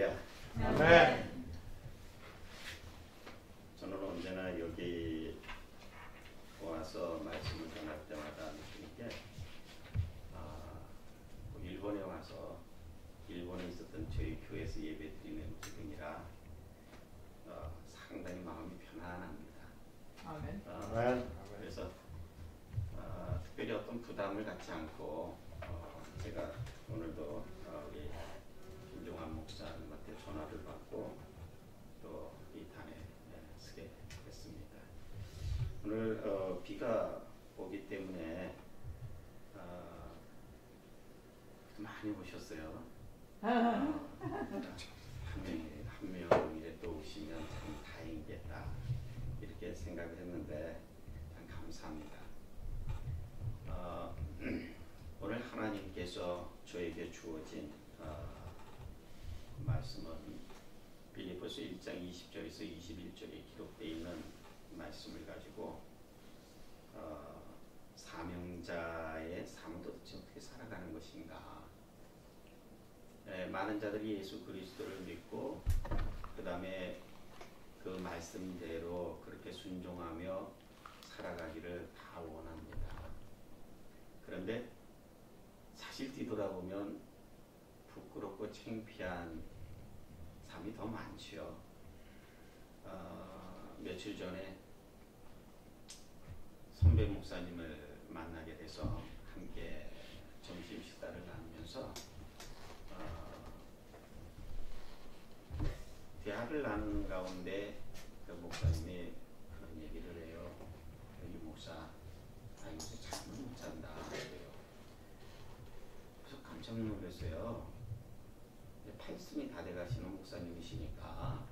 할렐루야. 네. 저는 언제나 여기 와서 말씀을 전할 때마다 느끼는 게 아, 뭐 일본에 와서 일본에 있었던 저희 교회에서 예배드리는 기분이라 어, 상당히 마음이 편안합니다. 아멘. 어, 아멘. 그래서 어, 특별히 어떤 부담을 갖지 않고 어, 제가 오늘도 어, 우리 김종환 목사님한테 전화를 받고 또 이 단에 네, 서게 됐습니다. 오늘 어, 비가 오기 때문에 어, 많이 오셨어요. 어, 한 명이 한 명이래 또 오시면 참 다행이겠다 이렇게 생각을 했는데 참 감사합니다. 어, 오늘 하나님께서 저에게 주어진 어, 말씀은 빌리포스 1장 20절에서 21절에 기록되어 있는 말씀을 가지고 어, 사명자의 삶은 도대체 어떻게 살아가는 것인가 예, 많은 자들이 예수 그리스도를 믿고 그 다음에 그 말씀대로 그렇게 순종하며 살아가기를 다 원합니다. 그런데 사실 뒤돌아보면 부끄럽고 창피한 삶이 더 많지요. 어, 며칠 전에 선배 목사님을 만나게 돼서 함께 점심 식사를 나누면서 어, 대 화를 나누는 가운데 그 목사님이 그런 얘기를 해요. 이 목사, 나 요새 잠을 못 잔다. 그래요. 그래서 깜짝 놀랐어요. 이제 팔순이 다 돼가시는 목사님이시니까 아,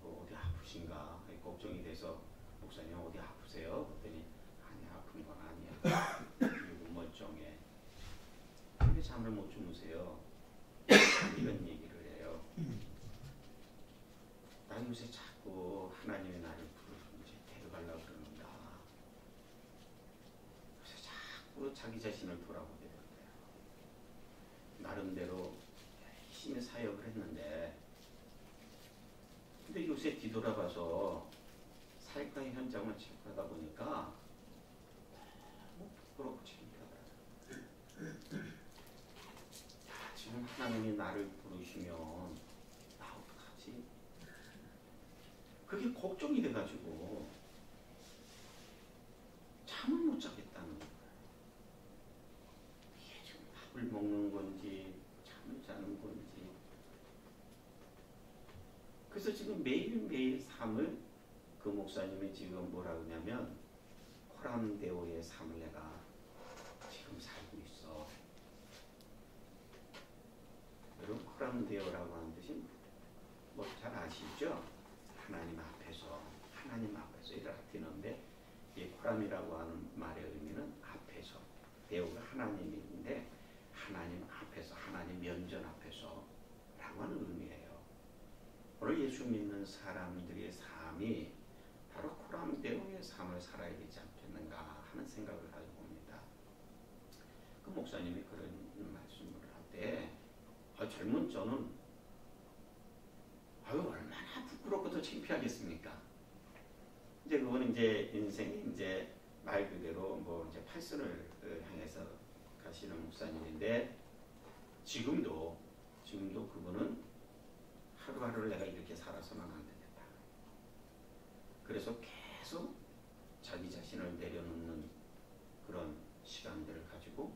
뭐 어디 아프신가 걱정이 돼서 목사님 어디 아프세요? 그랬더니 아니 아픈 건 아니야. 그리고 멀쩡해. 왜 잠을 못 주무세요? 이런 얘기를 해요. 나 요새 자꾸 하나님의 나를 부르는지 데려가려고 그러는다. 요새 자꾸 자기 자신을 돌아보게 된대요. 나름대로 열심히 사역을 했는데 근데 요새 뒤돌아봐서 사역과의 현장을 체크하다 보니까 부끄럽고 창피하다. 야, 지금 하나님이 나를 부르시면 나 어떡하지? 그게 걱정이 돼가지고 잠을 못 자겠다는 거예요. 이게 지금 밥을 먹는 건지 잠을 자는 건지 그래서 지금 매일매일 삶을 그 목사님이 지금 뭐라 그러냐면 코람데오의 삶을 내가 지금 살고 있어. 여러분 코람데오라고 하는 뜻이 뭐 잘 아시죠? 하나님 앞에서 하나님 앞에서 일을 하티는데 이 코람이라고 하는 말의 의미는 앞에서 데오가 하나님인데 하나님 앞에서 하나님 면전 앞에서 라고 하는 의미예요. 오늘 예수 믿는 사람들의 삶이 바로 코람데오의 삶을 살아야 되지 않겠는가 하는 생각을 가지고 봅니다. 그 목사님이 그런 말씀을 할때 아, 젊은 저는 아유 얼마나 부끄럽고 더 창피 하겠습니까? 이제 그거는 이제 인생이 이제 말 그대로 뭐 이제 팔순을 향해서 가시는 목사님인데 지금도 지금도 그분은 하루하루를 내가 이렇게 살아서는 안 되겠다. 그래서 계속 자기 자신을 내려놓는 그런 시간들을 가지고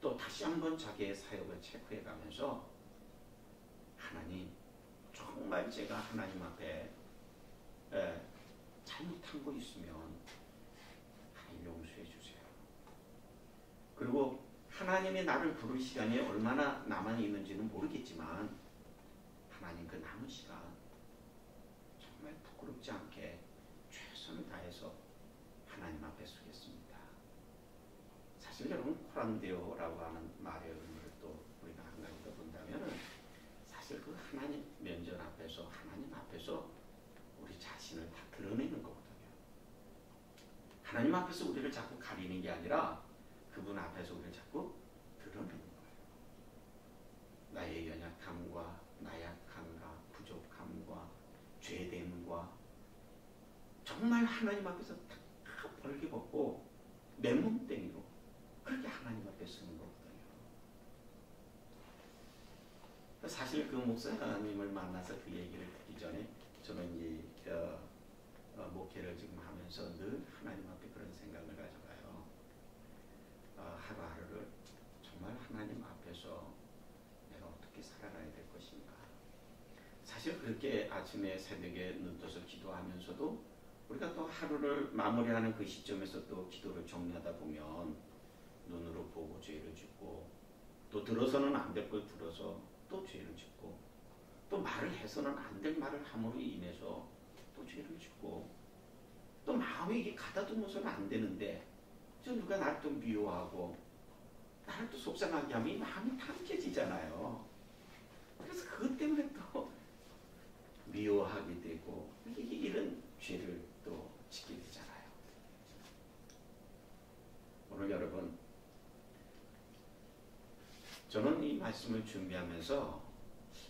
또 다시 한번 자기의 사역을 체크해 가면서 정말 제가 하나님 앞에 에, 잘못한 거 있으면 하나님 용서해 주세요. 그리고 하나님이 나를 부를 시간이 얼마나 남아 있는지는 모르겠지만 하나님 그 남은 시간 정말 부끄럽지 않게 최선을 다해서 하나님 앞에 서겠습니다. 사실 여러분 코란데오라고 하는 하나님 앞에서 우리를 자꾸 가리는 게 아니라 그분 앞에서 우리를 자꾸 드러내는 거예요. 나의 연약함과 나약함과 부족함과 죄됨과 정말 하나님 앞에서 다 벌게 벗고 내 몸땡이로 그렇게 하나님 앞에 쓰는 거거든요. 사실 그 목사님을 만나서 그 얘기를 듣기 전에 저는 이 어, 어, 목회를 지금 하면서 늘 하나님 앞에 생각을 가져가요. 어, 하루하루를 정말 하나님 앞에서 내가 어떻게 살아가야 될 것인가. 사실 그렇게 아침에 새벽에 눈 떠서 기도하면서도 우리가 또 하루를 마무리하는 그 시점에서 또 기도를 정리하다 보면 눈으로 보고 죄를 짓고 또 들어서는 안 될 걸 들어서 또 죄를 짓고 또 말을 해서는 안 될 말을 함으로 인해서 또 죄를 짓고 또 마음에 이게 가다두면서는 안 되는데 저 누가 나를 또 미워하고 나를 또 속상하게 하면 이 마음이 탐켜지잖아요. 그래서 그것 때문에 또 미워하게 되고 이런 죄를 또 짓게 되잖아요. 오늘 여러분 저는 이 말씀을 준비하면서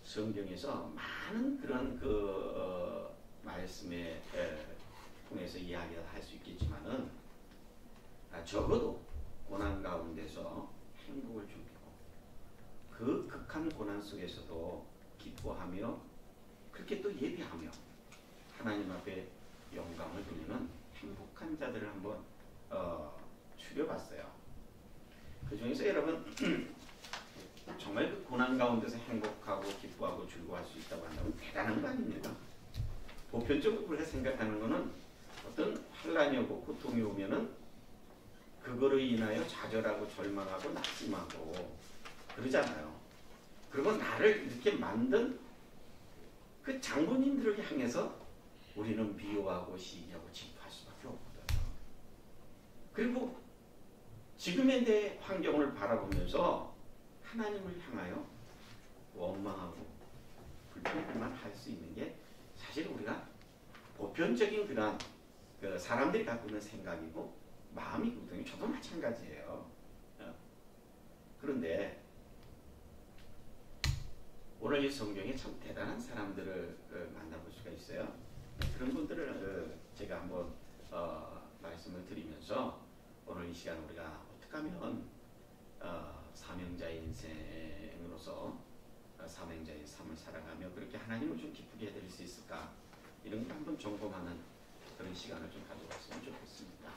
성경에서 많은 그런 그 어, 말씀에 에, 통해서 이야기를 할 수 있겠지만은 아, 적어도 고난 가운데서 행복을 주고 그 극한 고난 속에서도 기뻐하며 그렇게 또 예배하며 하나님 앞에 영광을 돌리는 행복한 자들을 한번 어, 추려봤어요. 그 중에서 여러분 정말 그 고난 가운데서 행복하고 기뻐하고 즐거워할 수 있다고 한다면 대단한 거 아닙니까? 보편적으로 우리가 생각하는 것은 어떤 환란이 오고 고통이 오면은 그거로 인하여 좌절하고 절망하고 낙심하고 그러잖아요. 그리고 나를 이렇게 만든 그 장본인들을 향해서 우리는 비호하고 시기하고 질투할 수밖에 없거든요. 그리고 지금의 내 환경을 바라보면서 하나님을 향하여 원망하고 불평만 할 수 있는 게 사실 우리가 보편적인 그런 그 사람들이 갖고 있는 생각이고 마음이거든요. 저도 마찬가지예요. 어. 그런데 오늘 이 성경에 참 대단한 사람들을 어, 만나볼 수가 있어요. 그런 분들을 어, 제가 한번 말씀을 드리면서 오늘 이 시간 우리가 어떻게 하면 사명자의 인생으로서 사명자의 삶을 살아가며 그렇게 하나님을 좀 기쁘게 해드릴 수 있을까 이런 걸 한번 점검하는 그런 시간을 좀 가져봤으면 좋겠습니다.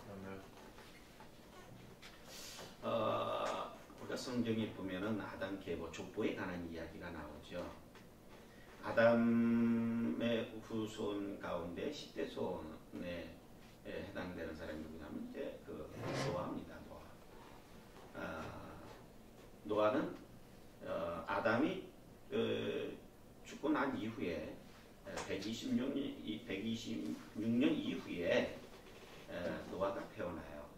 어, 우리가 성경에 보면은 아담 계보 족보에 관한 이야기가 나오죠. 아담의 후손 가운데 10대 손에 해당되는 사람이 누구냐면 이제 그 노아입니다. 노아. 아, 노아는 어, 아담이 어, 죽고 난 이후에 126년, 126년 이후에 노아가 태어나요.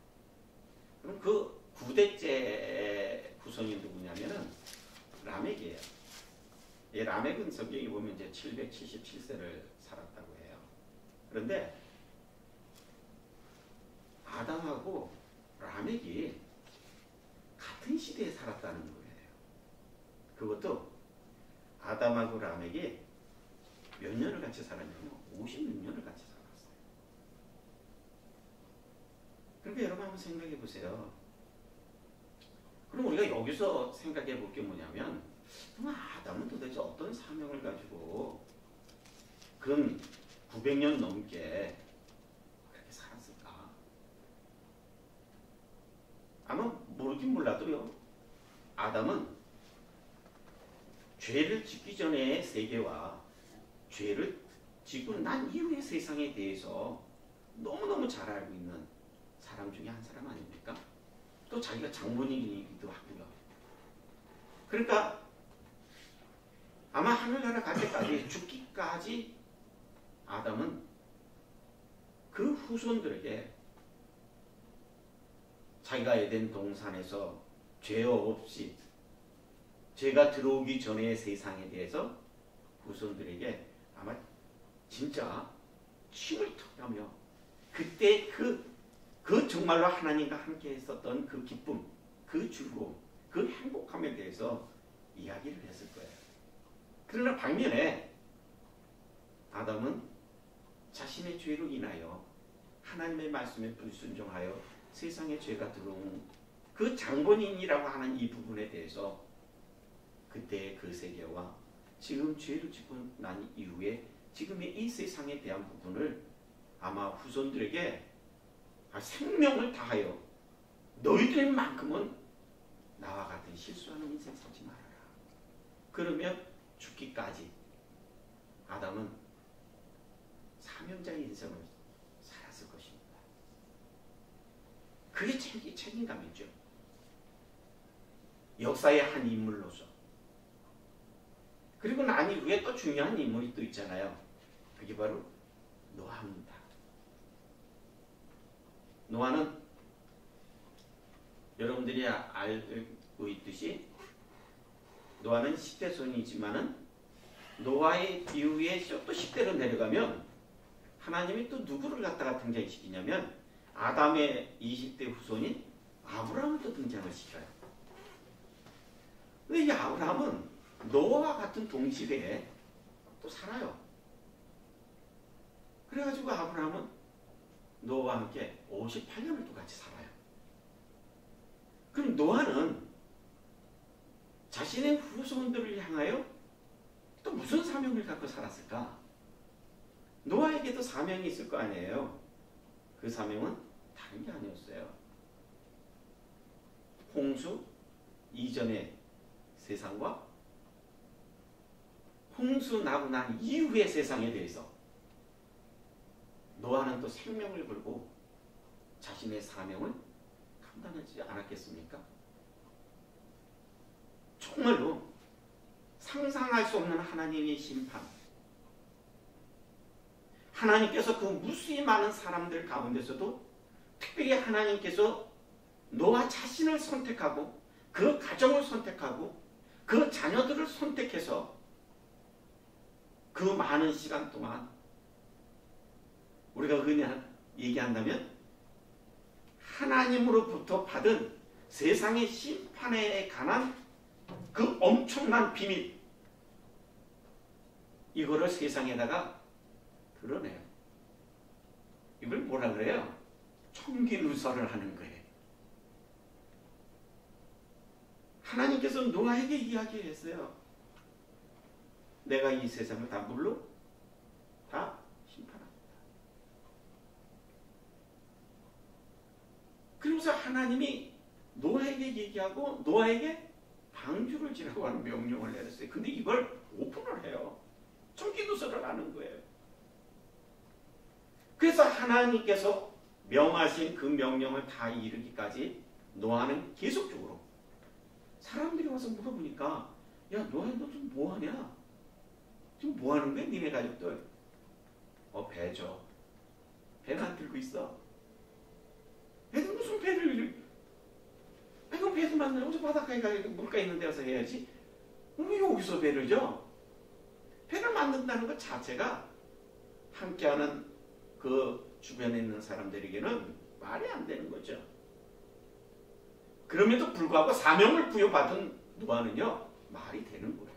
그럼 그 9대째 후손이 누구냐면은 라멕이에요. 이 라멕은 성경에 보면 이제 777세를 살았다고 해요. 그런데 아담하고 라멕이 같은 시대에 살았다는 거예요. 그것도 아담하고 라멕이 몇 년을 같이 살았냐면 56년을 같이 살았어요. 그러니까 여러분 한번 생각해 보세요. 그럼 우리가 여기서 생각해 볼 게 뭐냐면 아담은 도대체 어떤 사명을 가지고 근 900년 넘게 그렇게 살았을까? 아마 모르긴 몰라도요. 아담은 죄를 짓기 전의 세계와 죄를 짓고 난 이후의 세상에 대해서 너무너무 잘 알고 있는 사람 중에 한 사람 아닙니까? 또 자기가 장본인이기도 하고요. 그러니까 아마 하늘나라 갈 때까지 죽기까지 아담은 그 후손들에게 자기가 에덴 동산에서 죄 없이 죄가 들어오기 전의 세상에 대해서 후손들에게 진짜 침을 턱하며 그때 그, 그 정말로 하나님과 함께 했었던 그 기쁨, 그 즐거움, 그 행복함에 대해서 이야기를 했을 거예요. 그러나 반면에 아담은 자신의 죄로 인하여 하나님의 말씀에 불순종하여 세상에 죄가 들어온 그 장본인이라고 하는 이 부분에 대해서 그때 그 세계와 지금 죄를 짓고 난 이후에 지금의 이 세상에 대한 부분을 아마 후손들에게 생명을 다하여 너희들만큼은 나와 같은 실수하는 인생 살지 말아라. 그러면 죽기까지 아담은 사명자의 인생을 살았을 것입니다. 그게 책임, 책임감이죠. 역사의 한 인물로서. 그리고 난 이후에 또 중요한 인물이 또 있잖아요. 그게 바로 노아입니다. 노아는 여러분들이 알고 있듯이 노아는 10대 손이지만은 노아의 이후에 또 10대로 내려가면 하나님이 또 누구를 갖다가 등장시키냐면 아담의 20대 후손인 아브라함을 또 등장을 시켜요. 근데 이 아브라함은 노아와 같은 동시대에 또 살아요. 그래가지고 아브라함은 노아와 함께 58년을 또 같이 살아요. 그럼 노아는 자신의 후손들을 향하여 또 무슨 사명을 갖고 살았을까? 노아에게도 사명이 있을 거 아니에요. 그 사명은 다른 게 아니었어요. 홍수 이전의 세상과 홍수 나고 난 이후의 세상에 대해서 노아는 또 생명을 걸고 자신의 사명을 감당하지 않았겠습니까? 정말로 상상할 수 없는 하나님의 심판. 하나님께서 그 무수히 많은 사람들 가운데서도 특별히 하나님께서 노아 자신을 선택하고 그 가정을 선택하고 그 자녀들을 선택해서 그 많은 시간 동안 우리가 흔히 얘기한다면 하나님으로부터 받은 세상의 심판에 관한 그 엄청난 비밀 이거를 세상에다가 드러내요. 이걸 뭐라 그래요? 청기누설을 하는 거예요. 하나님께서 노아에게 이야기했어요. 내가 이 세상을 다 물로 다 심판합니다. 그러면서 하나님이 노아에게 얘기하고 노아에게 방주를 지라고 하는 명령을 내렸어요. 근데 이걸 오픈을 해요. 청기누설을 하는 거예요. 그래서 하나님께서 명하신 그 명령을 다 이루기까지 노아는 계속적으로 사람들이 와서 물어보니까 야 노아 너좀 뭐하냐? 지금 뭐하는 거야 니네 가족들? 어 배죠. 배는 안 들고 있어. 배를 아니 그럼 배도 만나면 저 바닷가에 가 물가 있는 데 가서 해야지. 왜 여기서 배를 져? 배를 만든다는 것 자체가 함께하는 그 주변에 있는 사람들에게는 말이 안 되는 거죠. 그럼에도 불구하고 사명을 부여받은 노아는요 말이 되는 거예요.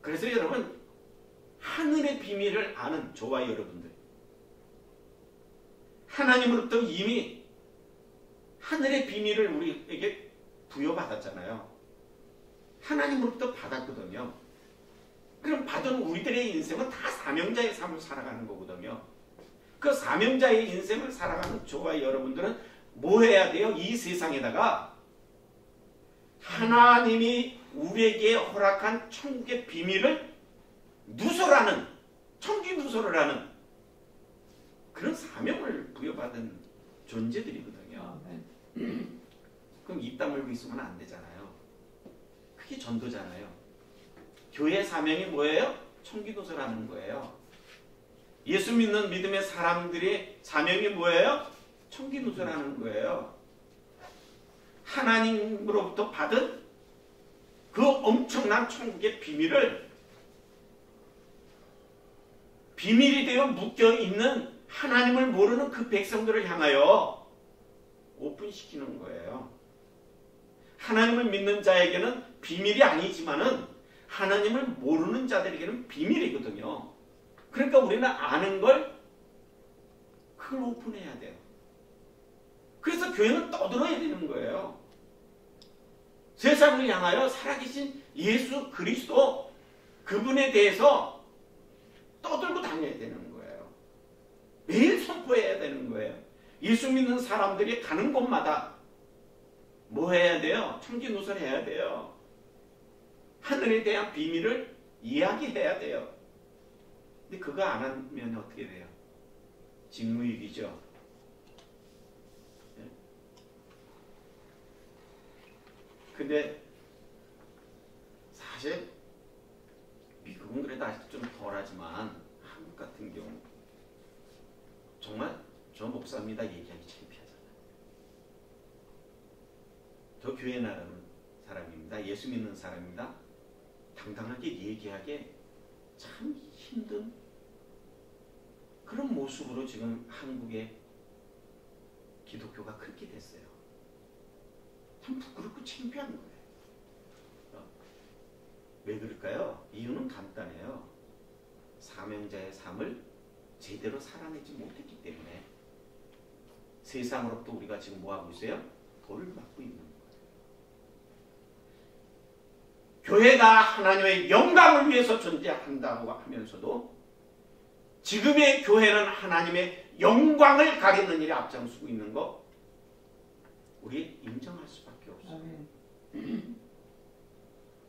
그래서 여러분 하늘의 비밀을 아는 저와 여러분들 하나님으로부터 이미 하늘의 비밀을 우리에게 부여받았잖아요. 하나님으로부터 받았거든요. 그럼 받은 우리들의 인생은 다 사명자의 삶을 살아가는 거거든요. 그 사명자의 인생을 살아가는 저와 여러분들은 뭐 해야 돼요? 이 세상에다가 하나님이 우리에게 허락한 천국의 비밀을 누설하는 천기 누설을 하는 그런 사명을 부여받은 존재들이거든요. 그럼 입 다물고 있으면 안 되잖아요. 그게 전도잖아요. 교회 사명이 뭐예요? 누설하는 거예요. 예수 믿는 믿음의 사람들의 사명이 뭐예요? 청기누설하는 거예요. 하나님으로부터 받은 그 엄청난 천국의 비밀을 비밀이 되어 묶여 있는 하나님을 모르는 그 백성들을 향하여 오픈시키는 거예요. 하나님을 믿는 자에게는 비밀이 아니지만은 하나님을 모르는 자들에게는 비밀이거든요. 그러니까 우리는 아는 걸 그걸 오픈해야 돼요. 그래서 교회는 떠들어야 되는 거예요. 세상을 향하여 살아계신 예수 그리스도 그분에 대해서 떠들고 다녀야 되는 거예요. 매일 선포해야 되는 거예요. 예수 믿는 사람들이 가는 곳마다 뭐 해야 돼요? 청기누설 해야 돼요. 하늘에 대한 비밀을 이야기해야 돼요. 근데 그거 안 하면 어떻게 돼요? 직무유기죠. 네? 근데 사실 미국은 그래도 아직 좀 덜하지만 한국 같은 경우 정말 저 목사입니다 얘기하기 창피하잖아요. 저 교회 나가는 사람입니다. 예수 믿는 사람입니다. 당당하게 얘기하기 참 힘든 그런 모습으로 지금 한국의 기독교가 그렇게 됐어요. 참 부끄럽고 창피한 거예요. 어? 왜 그럴까요? 이유는 간단해요. 사명자의 삶을 제대로 살아내지 못했기 때문에 세상으로부터 우리가 지금 뭐하고 있어요? 돌을 맞고 있는 거예요. 교회가 하나님의 영광을 위해서 존재한다고 하면서도 지금의 교회는 하나님의 영광을 가리는 일에 앞장서고 있는 거 우리 인정할 수밖에 없어요.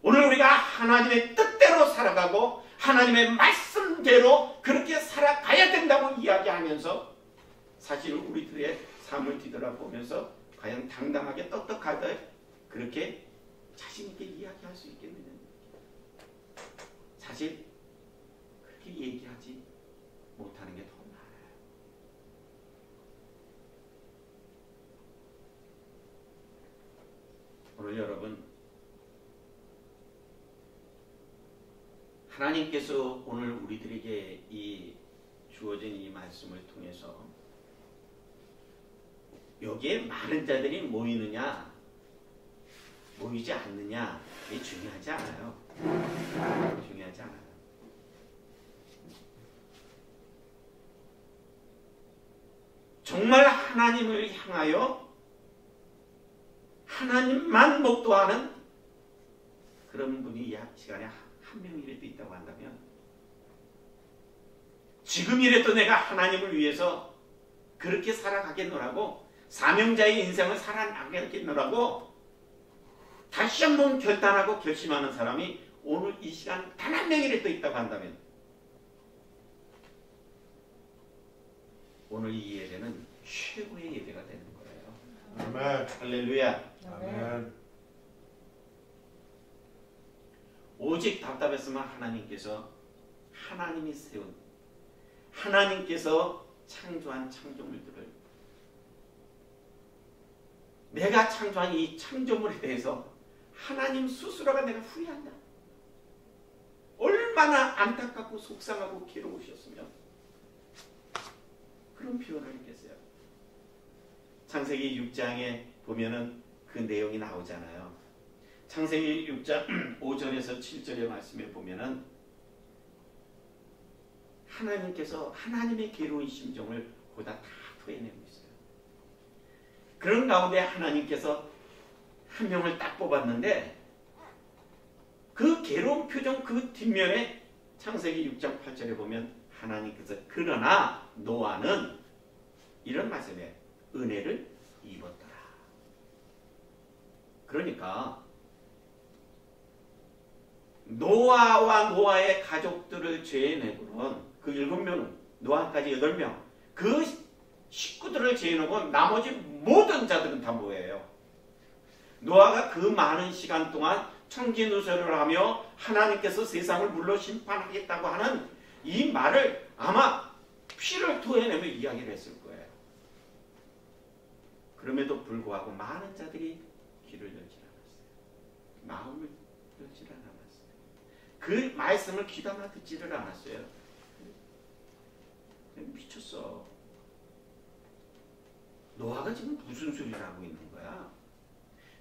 오늘 우리가 하나님의 뜻대로 살아가고 하나님의 말씀대로 그렇게 살아가야 된다고 이야기하면서 사실 우리들의 삶을 뒤돌아보면서 과연 당당하게 떳떳하게 그렇게 자신 있게 이야기할 수 있겠느냐. 사실 그렇게 얘기하지 못하는 게 더 나아요. 오늘 여러분 하나님께서 오늘 우리들에게 이 주어진 이 말씀을 통해서 여기에 많은 자들이 모이느냐 모이지 않느냐 이게 중요하지 않아요. 중요하지 않아요. 정말 하나님을 향하여 하나님만 목도하는 그런 분이 이 시간에 한 명이라도 있다고 한다면 지금이라도 내가 하나님을 위해서 그렇게 살아가겠노라고 사명자의 인생을 살아가겠노라고 다시 한번 결단하고 결심하는 사람이 오늘 이 시간 단 한 명이라도 있다고 한다면 오늘 이 예배는 최고의 예배가 되는 거예요. 아멘. 할렐루야. 아멘. 오직 답답했으면 하나님께서 하나님이 세운 하나님께서 창조한 창조물들을 내가 창조한 이 창조물에 대해서 하나님 스스로가 내가 후회한다. 얼마나 안타깝고 속상하고 괴로우셨으면 그런 표현을 했겠어요. 창세기 6장에 보면은 그 내용이 나오잖아요. 창세기 6장 5절에서 7절의 말씀에 보면은 하나님께서 하나님의 괴로운 심정을 보다 다 있어요. 그런 가운데 하나님께서 한 명을 딱 뽑았는데 그 괴로운 표정 그 뒷면에 창세기 6장 8절에 보면 하나님께서 그러나 노아는 이런 말씀에 은혜를 입었더라. 그러니까 노아와 노아의 가족들을 죄내고는 그 일곱 명 노아까지 여덟 명 그 식구들을 죄내고 나머지 모든 자들은 다 뭐예요? 노아가 그 많은 시간 동안 청지누설을 하며 하나님께서 세상을 물로 심판하겠다고 하는 이 말을 아마 피를 토해내며 이야기를 했을 거예요. 그럼에도 불구하고 많은 자들이 귀를 열지 않았어요. 마음을 열지 않았어요. 그 말씀을 귀담아 듣지를 않았어요. 미쳤어. 노아가 지금 무슨 소리를 하고 있는 거야?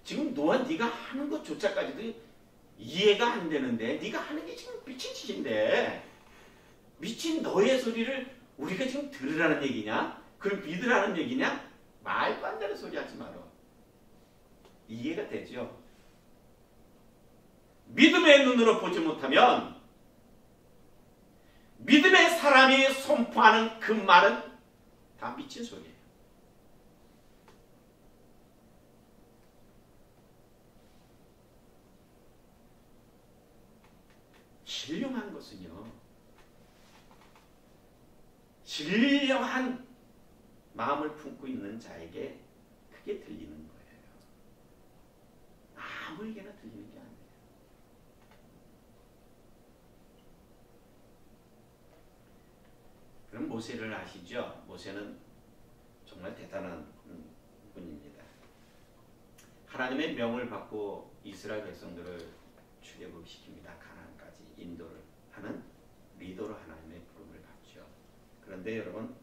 지금 노아 네가 하는 것조차까지도 이해가 안 되는데 네가 하는 게 지금 미친 짓인데 미친 너의 소리를 우리가 지금 들으라는 얘기냐? 그럼 믿으라는 얘기냐? 말도 안 되는 소리 하지 마라. 이해가 되죠? 믿음의 눈으로 보지 못하면 믿음의 사람이 선포하는 그 말은 다 미친 소리예요. 신령한 것은요. 신령한 마음을 품고 있는 자에게 그게 들리는 거예요. 아무에게나 들리는 게 아니에요. 그럼 모세를 아시죠? 모세는 정말 대단한 분입니다. 하나님의 명을 받고 이스라엘 백성들을 출애굽시킵니다. 인도를 하는 리더로 하나님의 부름을 받죠. 그런데 여러분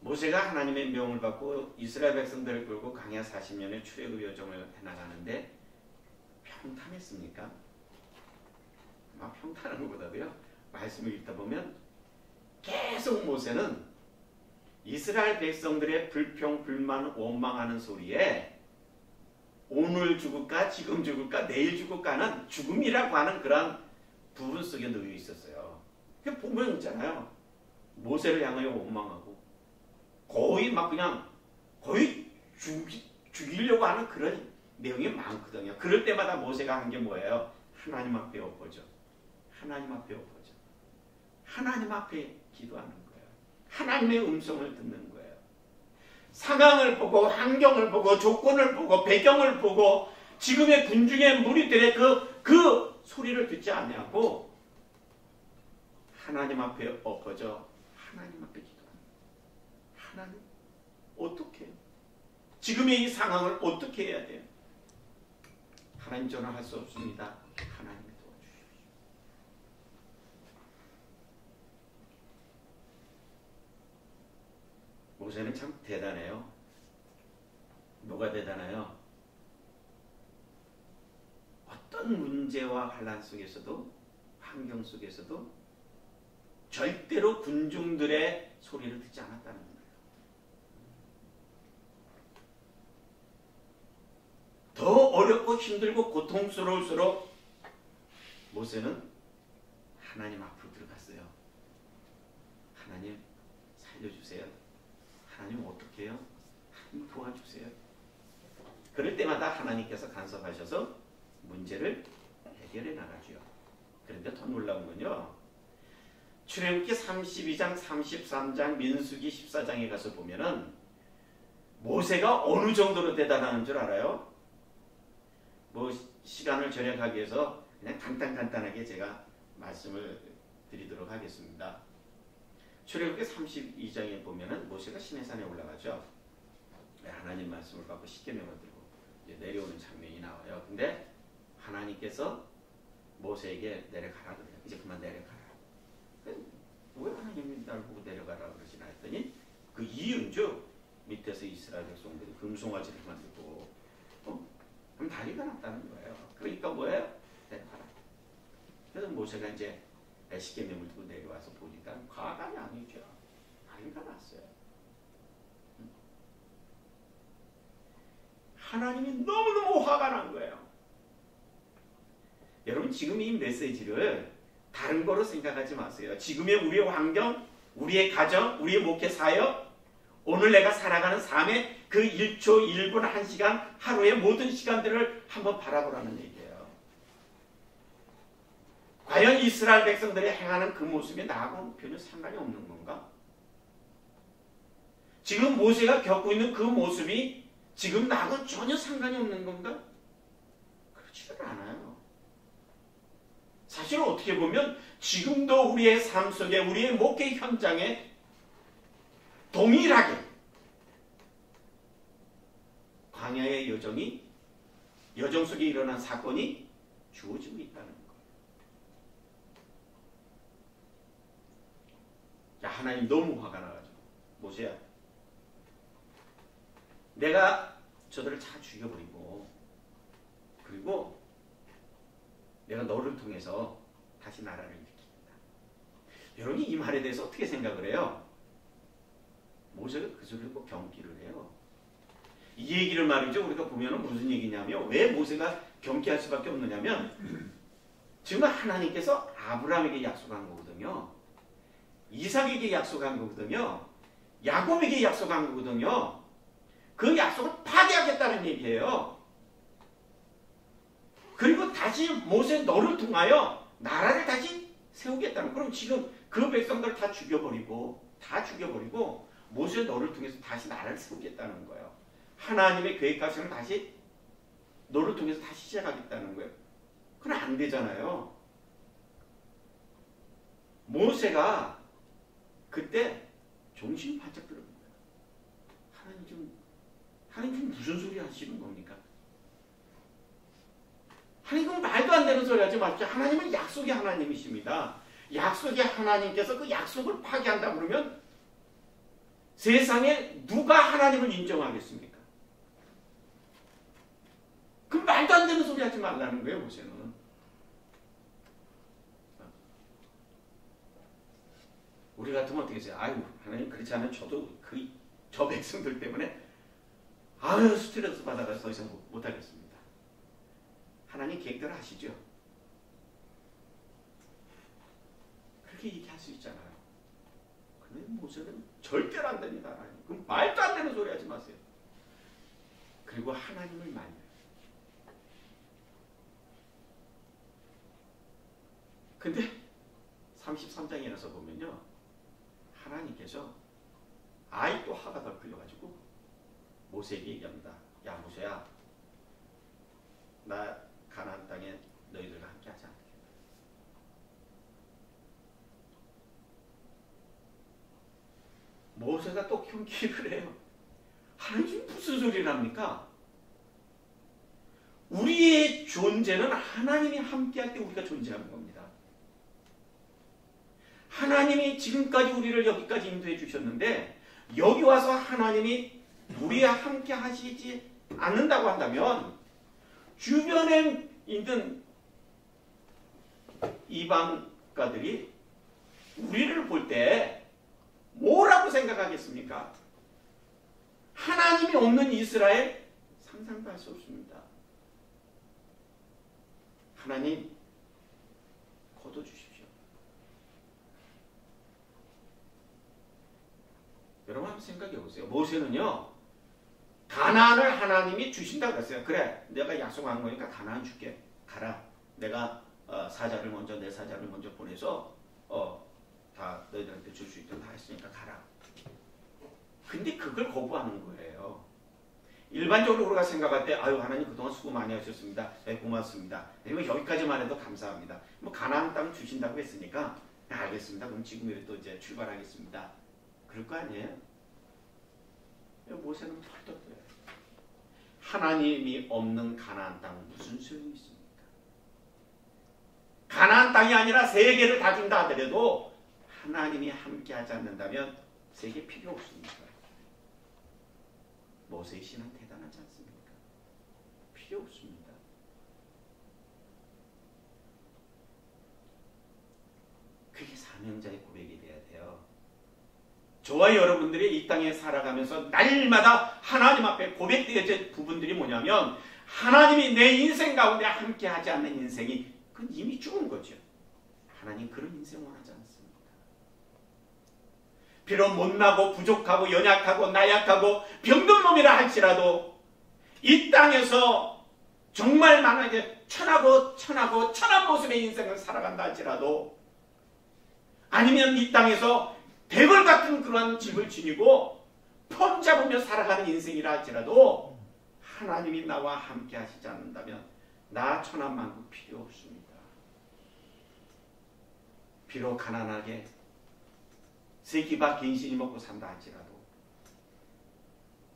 모세가 하나님의 명을 받고 이스라엘 백성들을 끌고 강야 40년의 출애굽 여정을 해나가는데 평탄했습니까? 막 평탄한 것보다도요. 말씀을 읽다 보면 계속 모세는 이스라엘 백성들의 불평, 불만, 원망하는 소리에 오늘 죽을까, 지금 죽을까, 내일 죽을까는 죽음이라고 하는 그런 부분 속에 놓여 있었어요. 그 보면 있잖아요. 모세를 향하여 원망하고 거의 막 그냥 거의 죽이, 죽이려고 하는 그런 내용이 많거든요. 그럴 때마다 모세가 한 게 뭐예요? 하나님 앞에 엎어져. 하나님 앞에 엎어져. 하나님 앞에 기도하는 거예요. 하나님의 음성을 듣는 거예요. 상황을 보고 환경을 보고 조건을 보고 배경을 보고 지금의 군중의 무리들의 그, 그 소리를 듣지 않냐고 하나님 앞에 엎어져 하나님 앞에 거예요. 하나님 어떻게 지금의 이 상황을 어떻게 해야 돼요? 하나님 저는 할수 없습니다. 하나님이 도와주십시오. 모세는 참 대단해요. 뭐가 대단해요? 어떤 문제와 환란 속에서도 환경 속에서도 절대로 군중들의 소리를 듣지 않았다는 거예요. 더 어렵고 힘들고 고통스러울수록 모세는 하나님 앞으로 들어갔어요. 하나님 살려주세요. 하나님 어떻게 해요? 하나님 도와주세요. 그럴 때마다 하나님께서 간섭하셔서 문제를 해결해 나가죠. 그런데 더 놀라운 건요. 출애굽기 32장, 33장, 민수기 14장에 가서 보면은 모세가 어느 정도로 대단한 줄 알아요? 뭐 시간을 절약하기 위해서 그냥 간단간단하게 제가 말씀을 드리도록 하겠습니다. 출애굽기 32장에 보면은 모세가 시내산에 올라가죠. 네, 하나님 말씀을 받고 십계명을 들고 내려오는 장면이 나와요. 근데 하나님께서 모세에게 내려가라 그래요. 이제 그만 내려가라. 왜 하나님이 날 보고 내려가라 그러시나 했더니 그 이유는 밑에서 이스라엘 백성들이 금송아지를 만들고 어? 그럼 난리가 났다는 거예요. 그러니까 뭐예요? 내려가라. 그래서 모세가 이제 에시계명을 두고 내려와서 보니까 과감이 아니죠. 난리가 났어요. 하나님이 너무너무 화가 난 거예요. 여러분 지금 이 메시지를 다른 거로 생각하지 마세요. 지금의 우리의 환경, 우리의 가정, 우리의 목회 사역, 오늘 내가 살아가는 삶의 그 1초, 1분, 1시간, 하루의 모든 시간들을 한번 바라보라는 얘기예요. 과연 이스라엘 백성들이 행하는 그 모습이 나하고는 전혀 상관이 없는 건가? 지금 모세가 겪고 있는 그 모습이 지금 나하고는 전혀 상관이 없는 건가? 그렇지는 않아요. 사실 어떻게 보면 지금도 우리의 삶 속에 우리의 목회 현장에 동일하게 광야의 여정이 여정 속에 일어난 사건이 주어지고 있다는 거예요. 야 하나님 너무 화가 나가지고 모세야 내가 저들을 다 죽여버리고 그리고 내가 너를 통해서 다시 나라를 일으킵니다. 여러분이 이 말에 대해서 어떻게 생각을 해요? 모세가 그 소리를 꼭 경기를 해요. 이 얘기를 말이죠. 우리가 보면 무슨 얘기냐면 왜 모세가 경기할 수밖에 없느냐면 지금 하나님께서 아브라함에게 약속한 거거든요. 이삭에게 약속한 거거든요. 야곱에게 약속한 거거든요. 그 약속을 파괴하겠다는 얘기예요. 그리고 다시 모세 너를 통하여 나라를 다시 세우겠다는 그럼 지금 그 백성들 다 죽여버리고 다 죽여버리고 모세 너를 통해서 다시 나라를 세우겠다는 거예요. 하나님의 계획하시는 다시 너를 통해서 다시 시작하겠다는 거예요. 그건 안 되잖아요. 모세가 그때 정신이 바짝 들은 거예요. 하나님 좀, 하나님 좀 무슨 소리 하시는 겁니까? 하나님은 말도 안 되는 소리 하지 마십시오. 하나님은 약속의 하나님이십니다. 약속의 하나님께서 그 약속을 파괴한다 그러면 세상에 누가 하나님을 인정하겠습니까? 그 말도 안 되는 소리 하지 말라는 거예요, 모세는. 우리 같으면 어떻게 했어요? 아유, 하나님 그렇지 않으면 저도 그, 저 백성들 때문에 아유, 스트레스 받아서 더 이상 못, 하겠습니다. 하나님 계획대로 하시죠. 그렇게 얘기할 수 있잖아요. 근데 모세는 절대로 안 됩니다. 하나님. 그럼 말도 안 되는 소리 하지 마세요. 그리고 하나님을 만요. 근데 33장에 나서 보면요. 하나님께서 아이 또 화가 더 끌려가지고 모세에게 얘기합니다. 야 모세야 나 가나안 땅에 너희들과 함께 않겠다. 모세가 또 경기를 해요. 하나님 무슨 소리를 합니까? 우리의 존재는 하나님이 함께할 때 우리가 존재하는 겁니다. 하나님이 지금까지 우리를 여기까지 인도해 주셨는데 여기 와서 하나님이 우리와 함께 하시지 않는다고 한다면 주변에 있는 이방가들이 우리를 볼 때 뭐라고 생각하겠습니까? 하나님이 없는 이스라엘 상상도 할 수 없습니다. 하나님 거둬주십시오. 여러분 한번 생각해 보세요. 모세는요. 가나안을 하나님이 주신다고 했어요. 그래 내가 약속한 거니까 가나안 줄게. 가라. 내가 어, 사자를 먼저 내 사자를 먼저 보내서 어, 다 너희들한테 줄 수 있도록 다 했으니까 가라. 근데 그걸 거부하는 거예요. 일반적으로 우리가 생각할 때 아유 하나님 그동안 수고 많이 하셨습니다. 네, 고맙습니다. 그리고 여기까지만 해도 감사합니다. 뭐 가나안 땅 주신다고 했으니까 네, 알겠습니다. 그럼 지금이라도 이제 출발하겠습니다. 그럴 거 아니에요? 모세는 펄떡거려요. 하나님이 없는 가나안 땅 무슨 소용이 있습니까? 가나안 땅이 아니라 세계를 다 준다 하더라도 하나님이 함께하지 않는다면 세계 필요 없습니다. 모세의 신은 대단하지 않습니까? 필요 없습니다. 그게 사명자의 돼요. 저와 여러분들이 이 땅에 살아가면서 날마다 하나님 앞에 고백되어질 부분들이 뭐냐면 하나님이 내 인생 가운데 함께 하지 않는 인생이 그건 이미 죽은 거죠. 하나님 그런 인생 원하지 않습니다. 비록 못나고 부족하고 연약하고 나약하고 병든 놈이라 할지라도 이 땅에서 정말 만약에 천하고 천하고 천한 모습의 인생을 살아간다 할지라도 아니면 이 땅에서 대걸 같은 그러한 집을 지니고 폼 잡으며 살아가는 인생이라 할지라도 하나님이 나와 함께 하시지 않는다면 나 천하만국 필요 없습니다. 비록 가난하게 세기바 갱신이 먹고 산다 할지라도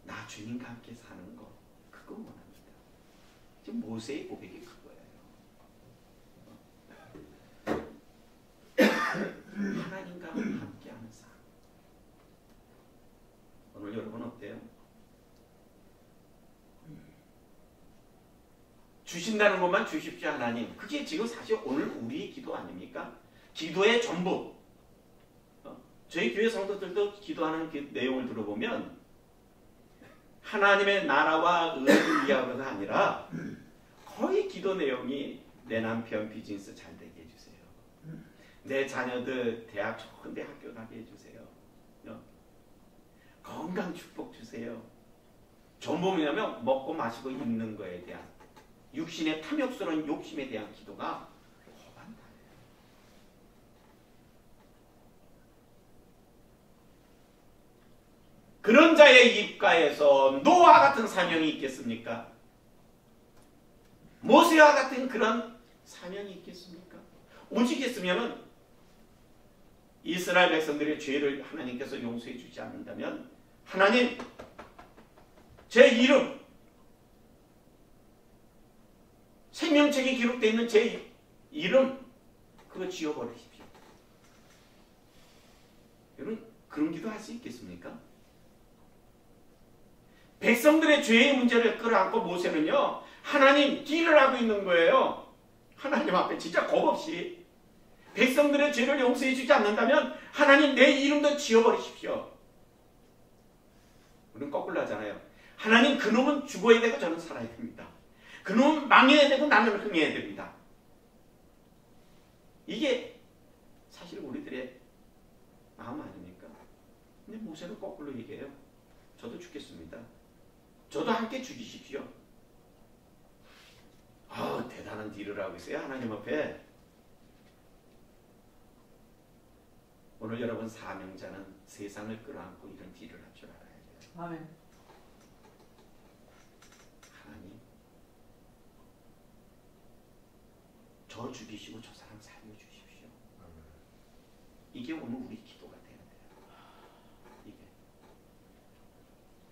나 주님과 함께 사는 거 그거 원합니다. 지금 모세의 고백이 그거예요. 하나님과 함께하는 삶. 오늘 여러분 어때요? 주신다는 것만 주십시오 하나님. 그게 지금 사실 오늘 우리의 기도 아닙니까? 기도의 전부. 어? 저희 교회 성도들도 기도하는 그 내용을 들어보면 하나님의 나라와 의를 위하여가 아니라 거의 기도 내용이 내 남편 비즈니스 잘 되게 해주세요. 내 자녀들 대학 좋은 대 학교 가게 해주세요. 어? 건강 축복 주세요. 전부 뭐냐면 먹고 마시고 입는 거에 대한 육신의 탐욕스러운 욕심에 대한 기도가 허반다. 그런 자의 입가에서 노아 같은 사명이 있겠습니까? 모세와 같은 그런 사명이 있겠습니까? 오직 있으면은 이스라엘 백성들의 죄를 하나님께서 용서해 주지 않는다면 하나님 제 이름 생명책에 기록되어 있는 제 이름 그거 지워버리십시오. 여러분 그런 기도 할 수 있겠습니까? 백성들의 죄의 문제를 끌어안고 모세는요 하나님 딜을 하고 있는 거예요. 하나님 앞에 진짜 겁없이 백성들의 죄를 용서해 주지 않는다면 하나님 내 이름도 지워버리십시오. 우리는 거꾸로 하잖아요. 하나님 그놈은 죽어야 되고 저는 살아야 됩니다. 그놈은 망해야 되고 나는 흥해야 됩니다. 이게 사실 우리들의 마음 아닙니까? 근데 모세는 거꾸로 얘기해요. 저도 죽겠습니다. 저도 함께 죽이십시오. 아 대단한 딜을 하고 있어요. 하나님 앞에. 오늘 여러분 사명자는 세상을 끌어안고 이런 딜을 할 줄 알아야 돼요. 아멘. 하나님 저 죽이시고 저 사람 살려주십시오. 이게 오늘 우리 기도가 돼야 돼요.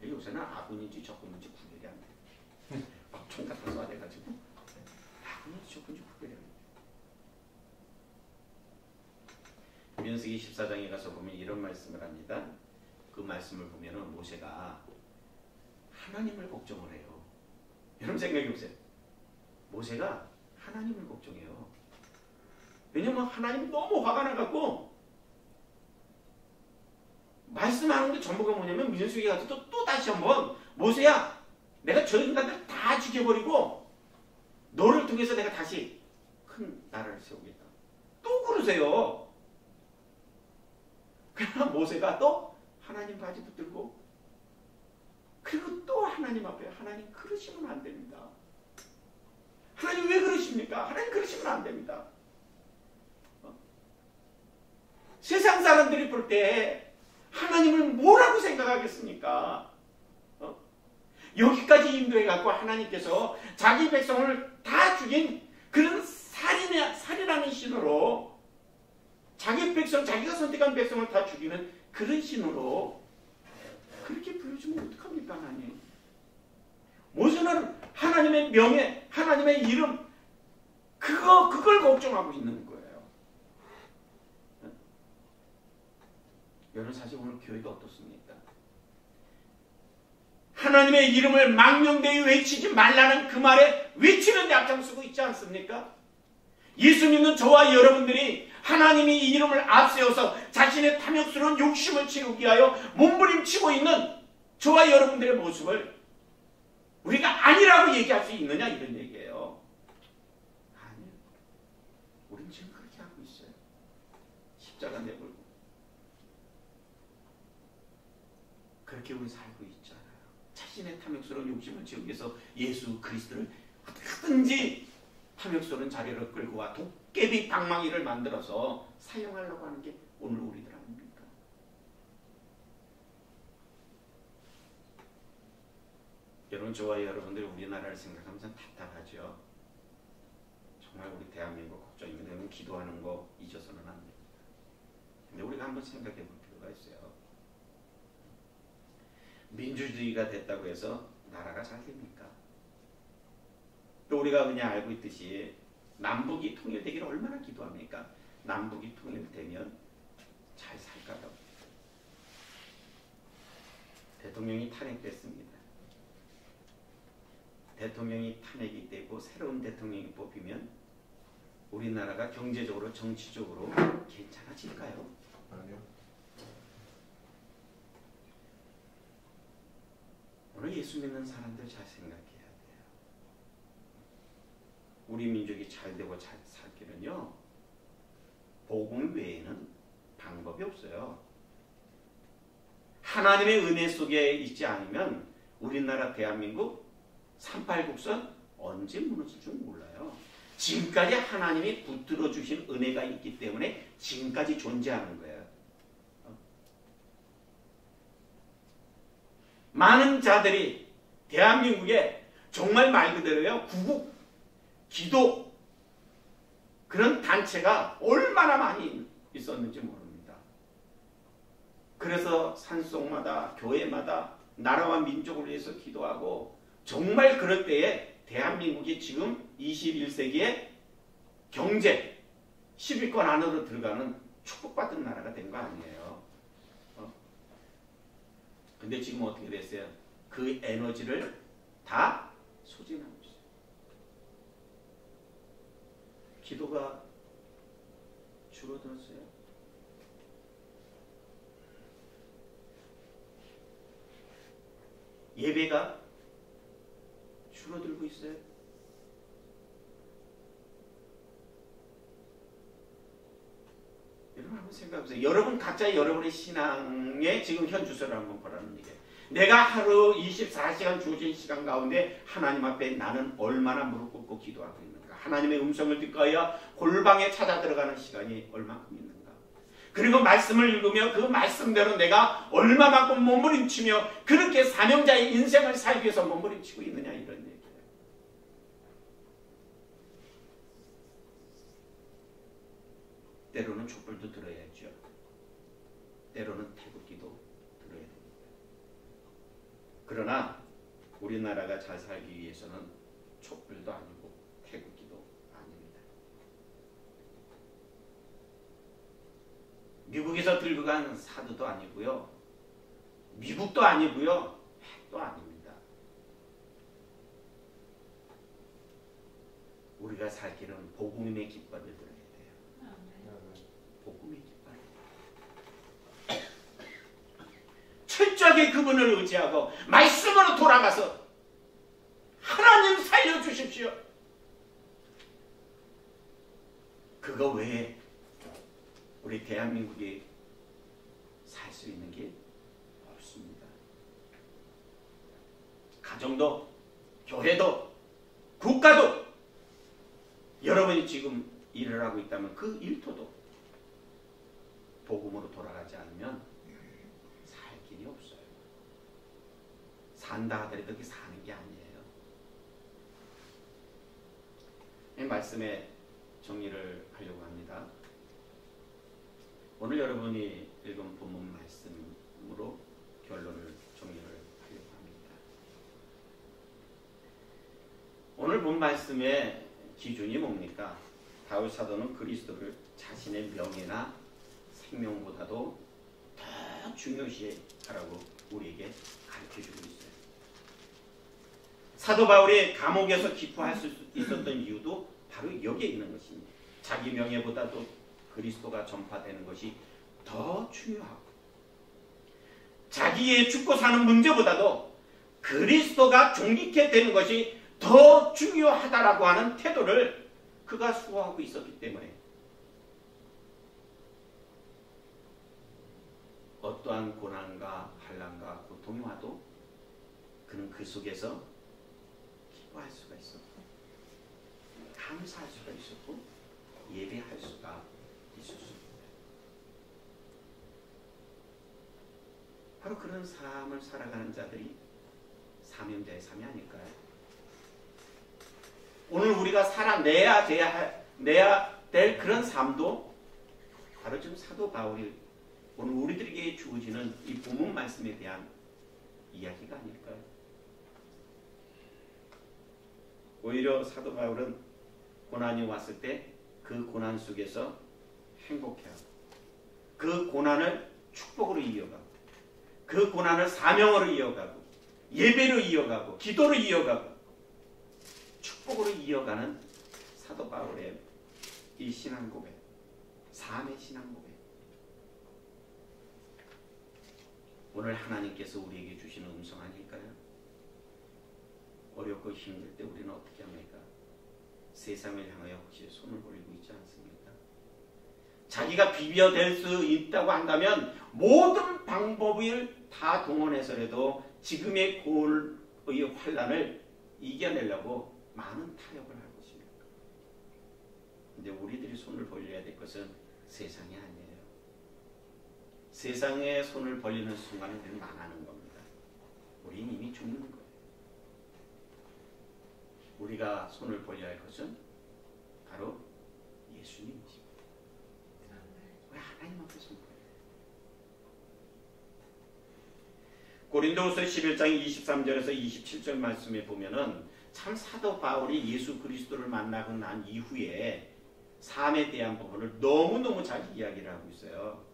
이게 요새는 아군인지 적군인지 구별이 안 돼. 막총 같은 거 쏴대가지고 아군인지 적군인지 구별이 안 돼. 민수기 14장에 가서 보면 이런 말씀을 합니다. 그 말씀을 보면은 모세가 하나님을 걱정을 해요. 여러분 생각해 보세요. 모세가 하나님을 걱정해요. 왜냐면 하나님 너무 화가 나갖고 말씀하는 게 전부가 뭐냐면 민수기 가서 또, 또 다시 한번 모세야 내가 저 인간들 다 죽여버리고 너를 통해서 내가 다시 큰 나라를 세우겠다. 또 그러세요. 그러나 모세가 또 하나님 바지 붙들고 그리고 또 하나님 앞에 하나님 그러시면 안 됩니다. 하나님 왜 그러십니까? 하나님 그러시면 안 됩니다. 어? 세상 사람들이 볼 때 하나님을 뭐라고 생각하겠습니까? 어? 여기까지 인도해갖고 하나님께서 자기 백성을 다 죽인 그런 살인의, 살인하는 신으로 자기 백성, 자기가 선택한 백성을 다 죽이는 그런 신으로 그렇게 보여주면 어떡합니까, 하나님? 모세는 하나님의 명예, 하나님의 이름, 그거, 그걸 걱정하고 있는 거예요. 여러분, 사실 오늘 교회가 어떻습니까? 하나님의 이름을 망령되이 외치지 말라는 그 말에 외치는 데 앞장서고 있지 않습니까? 예수 믿는 저와 여러분들이 하나님이 이 이름을 앞세워서 자신의 탐욕스러운 욕심을 채우기 위하여 몸부림치고 있는 저와 여러분들의 모습을 우리가 아니라고 얘기할 수 있느냐 이런 얘기예요. 아니요. 우린 지금 그렇게 하고 있어요. 십자가 내걸고. 그렇게 우리 살고 있잖아요. 자신의 탐욕스러운 욕심을 위해서 예수 그리스도를 어떻게든지 탐욕스러운 자리를 끌고 와 도깨비 방망이를 만들어서 사용하려고 하는 게 오늘 우리들 아닙니까? 여러분 저와 여러분들이 우리나라를 생각하면서 답답하죠. 정말 우리 대한민국 걱정입니다. 여러분 기도하는 거 잊어서는 안 됩니다. 근데 우리가 한번 생각해 볼 필요가 있어요. 민주주의가 됐다고 해서 나라가 잘 됩니까? 또 우리가 그냥 알고 있듯이 남북이 통일되기를 얼마나 기도합니까? 남북이 통일되면 잘 살까요? 대통령이 탄핵됐습니다. 대통령이 탄핵이 되고 새로운 대통령이 뽑히면 우리나라가 경제적으로 정치적으로 괜찮아질까요? 아니요. 오늘 예수 믿는 사람들 잘 생각해야 돼요. 우리 민족이 잘 되고 잘 살기는요. 복음 외에는 방법이 없어요. 하나님의 은혜 속에 있지 않으면 우리나라 대한민국 38국선 언제 무너질 줄 몰라요. 지금까지 하나님이 붙들어 주신 은혜가 있기 때문에 지금까지 존재하는 거예요. 어? 많은 자들이 대한민국에 정말 말 그대로요. 구국, 기도 그런 단체가 얼마나 많이 있었는지 모릅니다. 그래서 산속마다 교회마다 나라와 민족을 위해서 기도하고 정말 그럴 때에 대한민국이 지금 21세기의 경제 10위권 안으로 들어가는 축복받은 나라가 된 거 아니에요. 어? 근데 지금 어떻게 됐어요? 그 에너지를 다 소진하고 있어요. 기도가 줄어들었어요. 예배가 줄어들고 있어요. 여러분 한번 생각해보세요. 여러분 각자 여러분의 신앙의 지금 현 주소를 한번 보라는 얘기예요. 내가 하루 24시간 주어진 시간 가운데 하나님 앞에 나는 얼마나 무릎 꿇고 기도하고 있는가. 하나님의 음성을 듣고야 골방에 찾아 들어가는 시간이 얼마큼 있는가. 그리고 말씀을 읽으며 그 말씀대로 내가 얼마만큼 몸부림치며 그렇게 사명자의 인생을 살기 위해서 몸부림치고 있느냐 이런 얘기예요. 때로는 촛불도 들어야죠. 때로는 태극기도 들어야 됩니다. 그러나 우리나라가 잘 살기 위해서는 촛불도 아니고 태극기도 아닙니다. 미국에서 들고 간 사드도 아니고요. 미국도 아니고요. 핵도 아닙니다. 우리가 살 길은 복음의 깃발을 들어야 돼요. 복음의 깃발. 철저하게 그분을 의지하고 말씀으로 돌아가서 하나님 살려주십시오. 그거 외에 우리 대한민국이 살 수 있는 게 없습니다. 가정도, 교회도, 국가도 여러분이 지금 일을 하고 있다면 그 일터도 복음으로 돌아가지 않으면 살 길이 없어요. 산다 하더라도 그게 사는 게 아니에요. 이 말씀의 정리를 하려고 합니다. 오늘 여러분이 읽은 본문 말씀으로 결론을 정리를 하려고 합니다. 오늘 본 말씀의 기준이 뭡니까? 다윗 사도는 그리스도를 자신의 명예나 생명보다도 더 중요시하라고 우리에게 가르쳐 주고 있어요. 사도 바울이 감옥에서 기뻐할 수 있었던 이유도 바로 여기에 있는 것입니다. 자기 명예보다도 그리스도가 전파되는 것이 더 중요하고 자기의 죽고 사는 문제보다도 그리스도가 존귀케 되는 것이 더 중요하다라고 하는 태도를 그가 수호하고 있었기 때문에 어떠한 고난과 한란과 고통이 와도 그는 그 속에서 기뻐할 수가 있었고 감사할 수가 있었고 예배할 수가 있었습니다. 바로 그런 삶을 살아가는 자들이 사명자의 삶이 아닐까요? 오늘 우리가 살아내야 돼야 내야 될 그런 삶도 바로 지금 사도 바울이 오늘 우리들에게 주어지는 이 본문 말씀에 대한 이야기가 아닐까요? 오히려 사도 바울은 고난이 왔을 때 그 고난 속에서 행복해하고 그 고난을 축복으로 이어가고 그 고난을 사명으로 이어가고 예배로 이어가고 기도로 이어가고 축복으로 이어가는 사도 바울의 이 신앙 고백, 삶의 신앙 고백. 오늘 하나님께서 우리에게 주시는 음성 아닐까요? 어렵고 힘들 때 우리는 어떻게 합니까? 세상을 향하여 혹시 손을 벌리고 있지 않습니까? 자기가 비벼댈 수 있다고 한다면 모든 방법을 다 동원해서라도 지금의 골의 환란을 이겨내려고 많은 타협을 하고 있습니다. 근데 우리들이 손을 벌려야 될 것은 세상이 아니에요. 세상에 손을 벌리는 순간에 우리는 망하는 겁니다. 우리는 이미 죽는 거예요. 우리가 손을 벌려야 할 것은 바로 예수님이십니다. 왜 하나님 앞에 손 벌려요? 고린도후서 11장 23절에서 27절 말씀에 보면은 참 사도 바울이 예수 그리스도를 만나고 난 이후에 삶에 대한 부분을 너무너무 잘 이야기를 하고 있어요.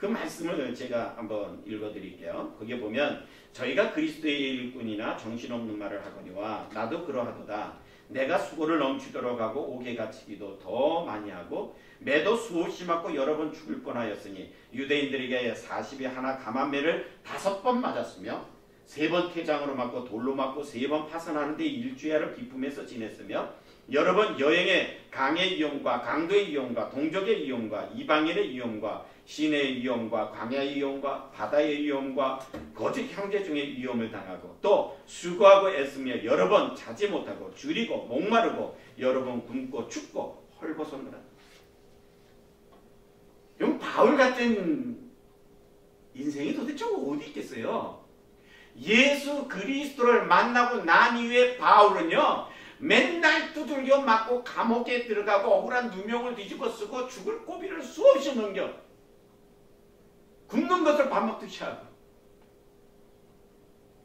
그 말씀을 제가 한번 읽어드릴게요. 거기에 보면 저희가 그리스도의 일꾼이나 정신없는 말을 하거니와 나도 그러하도다. 내가 수고를 넘치도록 하고 옥에 갇히기도 더 많이 하고 매도 수없이 맞고 여러 번 죽을 뻔하였으니 유대인들에게 40에 하나 감한매를 다섯 번 맞았으며 세번 태장으로 맞고 돌로 맞고 세 번 파선하는데 일주일을 기쁨에서 지냈으며 여러 번 여행에 강의 이용과 강도의 이용과 동족의 이용과 이방인의 이용과 시내의 위험과 광야의 위험과 바다의 위험과 거짓 형제 중의 위험을 당하고 또 수고하고 애쓰며 여러 번 자지 못하고 줄이고 목마르고 여러 번 굶고 춥고 헐벗었느라 이 바울 같은 인생이 도대체 어디 있겠어요? 예수 그리스도를 만나고 난 이후에 바울은요 맨날 두들겨 맞고 감옥에 들어가고 억울한 누명을 뒤집어 쓰고 죽을 고비를 수없이 넘겨 굶는 것을 밥 먹듯이 하고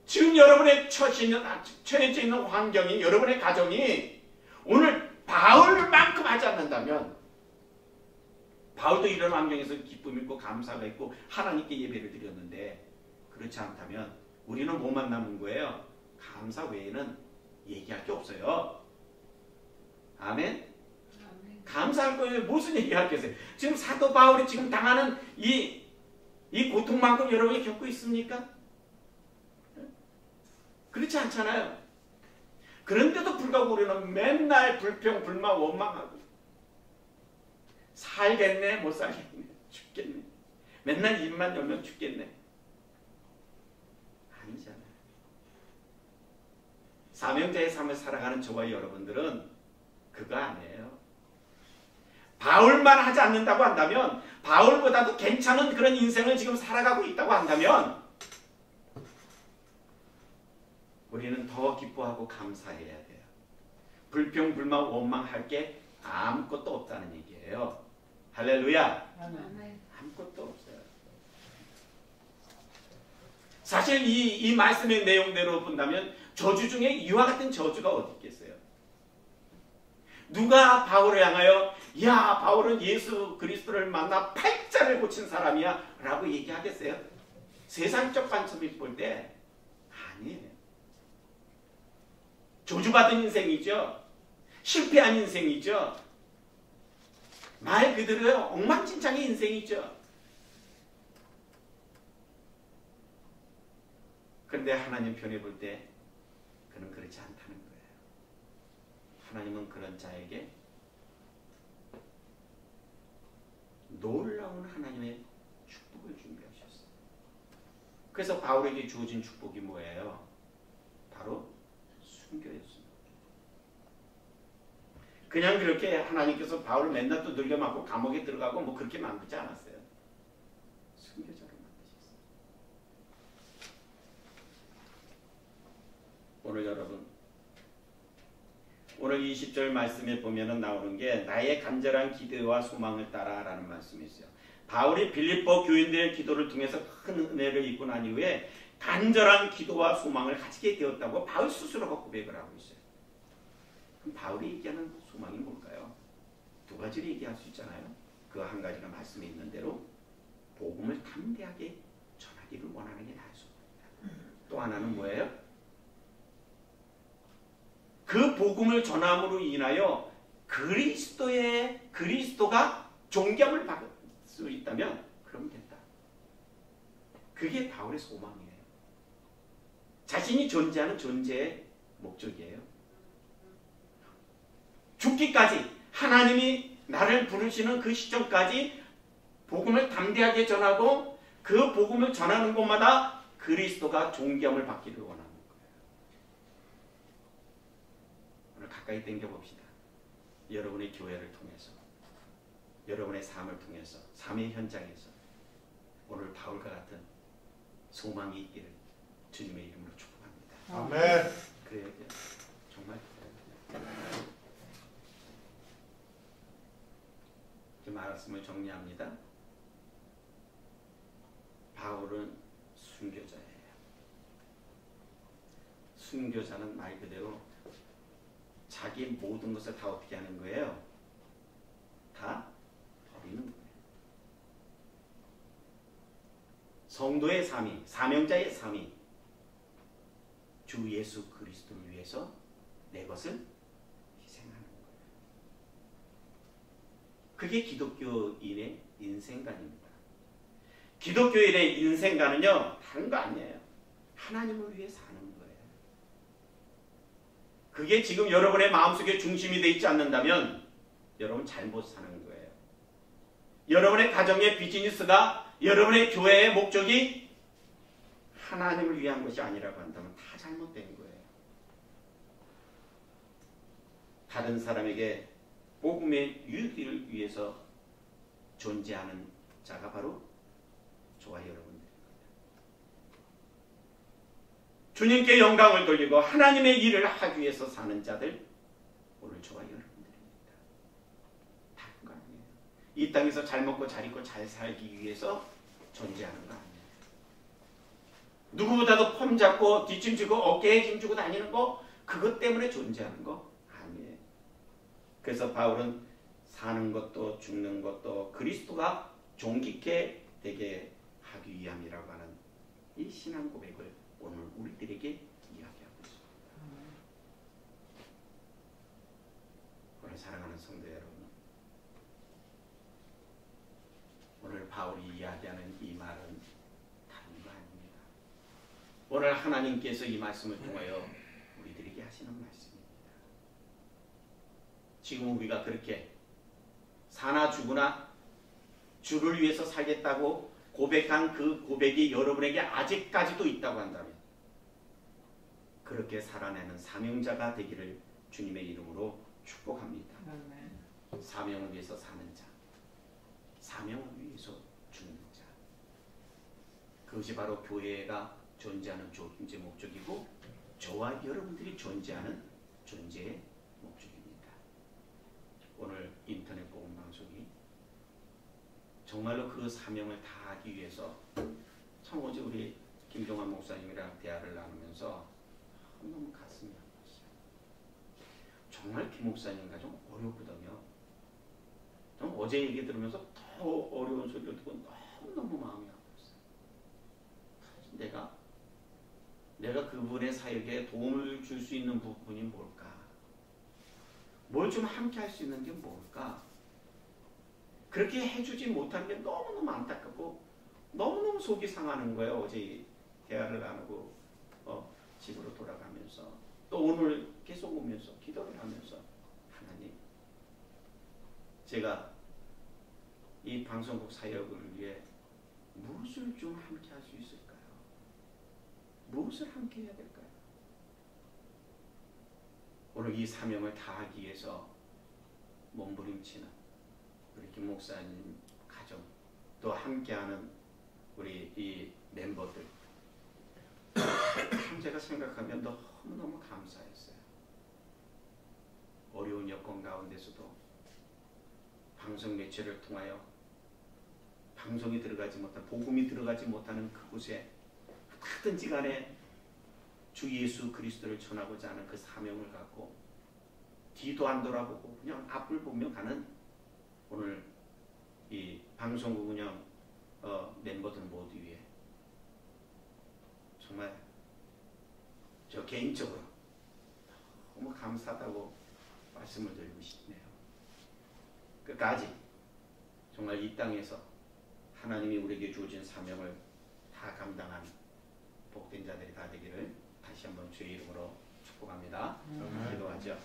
지금 여러분의 처해 있는, 처해져 있는 환경이 여러분의 가정이 오늘 바울만큼 하지 않는다면 바울도 이런 환경에서 기쁨 있고 감사가 있고 하나님께 예배를 드렸는데 그렇지 않다면 우리는 뭐만 남은 거예요? 감사 외에는 얘기할 게 없어요. 아멘? 감사할 거에 무슨 얘기할 게 있어요? 지금 사도 바울이 지금 당하는 이, 이 고통만큼 여러분이 겪고 있습니까? 그렇지 않잖아요. 그런데도 불구하고 우리는 맨날 불평, 불만, 원망하고 살겠네, 못 살겠네, 죽겠네. 맨날 입만 열면 죽겠네. 아니잖아요. 사명자의 삶을 살아가는 저와 여러분들은 그거 아니에요. 바울만 하지 않는다고 한다면 바울보다도 괜찮은 그런 인생을 지금 살아가고 있다고 한다면 우리는 더 기뻐하고 감사해야 돼요. 불평, 불만, 원망할 게 아무것도 없다는 얘기예요. 할렐루야. 아무것도 없어요. 사실 이, 이 말씀의 내용대로 본다면 저주 중에 이와 같은 저주가 어디 있겠어요? 누가 바울을 향하여 야 바울은 예수 그리스도를 만나 팔자를 고친 사람이야 라고 얘기하겠어요? 세상적 관점이 볼 때 아니에요. 저주받은 인생이죠. 실패한 인생이죠. 말 그대로 엉망진창의 인생이죠. 그런데 하나님 편에 볼 때 그는 그렇지 않다는 거예요. 하나님은 그런 자에게 놀라운 하나님의 축복을 준비하셨어요. 그래서 바울에게 주어진 축복이 뭐예요? 바로 순교였습니다. 그냥 그렇게 하나님께서 바울을 맨날 또 늘겨 맞고 감옥에 들어가고 뭐 그렇게 만들지 않았어요. 순교자로 만드셨어요. 오늘 여러분 오늘 20절 말씀에 보면은 나오는 게 나의 간절한 기대와 소망을 따라라는 말씀이 있어요. 바울이 빌립보 교인들의 기도를 통해서 큰 은혜를 입고 난 이후에 간절한 기도와 소망을 가지게 되었다고 바울 스스로가 고백을 하고 있어요. 그럼 바울이 얘기하는 소망이 뭘까요? 두 가지를 얘기할 수 있잖아요. 그 한 가지가 말씀에 있는 대로 복음을 담대하게 전하기를 원하는 게 나의 소망이다. 또 하나는 뭐예요? 그 복음을 전함으로 인하여 그리스도의 그리스도가 존경을 받을 수 있다면 그럼 된다. 그게 바울의 소망이에요. 자신이 존재하는 존재에 목적이에요. 죽기까지 하나님이 나를 부르시는 그 시점까지 복음을 담대하게 전하고 그 복음을 전하는 곳마다 그리스도가 존경을 받기를 거예요. 오늘 가까이 당겨 봅시다. 여러분의 교회를 통해서 여러분의 삶을 통해서 삶의 현장에서 오늘 바울과 같은 소망이 있기를 주님의 이름으로 축복합니다. 아멘. 그래요. 정말 이제 말씀을 정리합니다. 바울은 순교자예요. 순교자는 말 그대로 자기 모든 것을 다 어떻게 하는 거예요? 다 버리는 거예요. 성도의 삶이, 사명자의 삶이 주 예수 그리스도를 위해서 내 것을 희생하는 거예요. 그게 기독교인의 인생관입니다. 기독교인의 인생관은요, 다른 거 아니에요. 하나님을 위해 사는 거예요. 그게 지금 여러분의 마음속에 중심이 되어 있지 않는다면 여러분 잘못 사는 거예요. 여러분의 가정의 비즈니스가 여러분의 교회의 목적이 하나님을 위한 것이 아니라고 한다면 다 잘못된 거예요. 다른 사람에게 복음의 유익을 위해서 존재하는 자가 바로 저와 여러분들입니다. 주님께 영광을 돌리고 하나님의 일을 하기 위해서 사는 자들 오늘 저와 여러분들입니다. 다른 거 아니에요. 이 땅에서 잘 먹고 잘 입고 잘 살기 위해서 존재하는 거 아니에요. 누구보다도 폼 잡고 뒷짐지고 어깨에 힘주고 다니는 거 그것 때문에 존재하는 거 아니에요. 그래서 바울은 사는 것도 죽는 것도 그리스도가 존귀케 되게 하기 위함이라고 하는 이 신앙 고백을 오늘 우리들에게 이야기하고 있습니다. 오늘 사랑하는 성도 여러분, 오늘 바울이 이야기하는 이 말은 다른 거 아닙니다. 오늘 하나님께서 이 말씀을 통하여 우리들에게 하시는 말씀입니다. 지금 우리가 그렇게 사나 죽으나 주를 위해서 살겠다고 고백한 그 고백이 여러분에게 아직까지도 있다고 한다면 그렇게 살아내는 사명자가 되기를 주님의 이름으로 축복합니다. 아멘. 사명을 위해서 사는 자, 사명을 위해서 죽는 자. 그것이 바로 교회가 존재하는 존재 목적이고 저와 여러분들이 존재하는 존재의 목적입니다. 오늘 인터넷 복음 방송이 정말로 그 사명을 다하기 위해서 참 어제 우리 김종환 목사님이랑 대화를 나누면서 너무 가슴이 아팠어요. 정말 김 목사님과 좀 어렵거든요. 좀 어제 얘기 들으면서 더 어려운 소리를 듣고 너무너무 마음이 아팠어요. 내가 내가 그분의 사역에 도움을 줄 수 있는 부분이 뭘까? 뭘 좀 함께 할 수 있는 게 뭘까? 그렇게 해주지 못한 게 너무너무 안타깝고 너무너무 속이 상하는 거예요. 어제 대화를 나누고 어, 집으로 돌아가면 서 또 오늘 계속 오면서 기도를 하면서 하나님 제가 이 방송국 사역을 위해 무엇을 좀 함께 할 수 있을까요? 무엇을 함께 해야 될까요? 오늘 이 사명을 다하기 위해서 몸부림치는 우리 김 목사님 가정 또 함께하는 우리 이 멤버들 제가 생각하면 너무너무 감사했어요. 어려운 여건 가운데서도 방송 매체를 통하여 방송이 들어가지 못한 복음이 들어가지 못하는 그곳에 어떻든지 간에 주 예수 그리스도를 전하고자 하는 그 사명을 갖고 뒤도 안 돌아보고 그냥 앞을 보며 가는 오늘 이 방송국 운영 어, 멤버들 모두 위해 정말 저 개인적으로 너무 감사하다고 말씀을 드리고 싶네요. 끝까지 정말 이 땅에서 하나님이 우리에게 주어진 사명을 다 감당한 복된 자들이 다 되기를 다시 한번 주의 이름으로 축복합니다. 아멘. 기도하죠.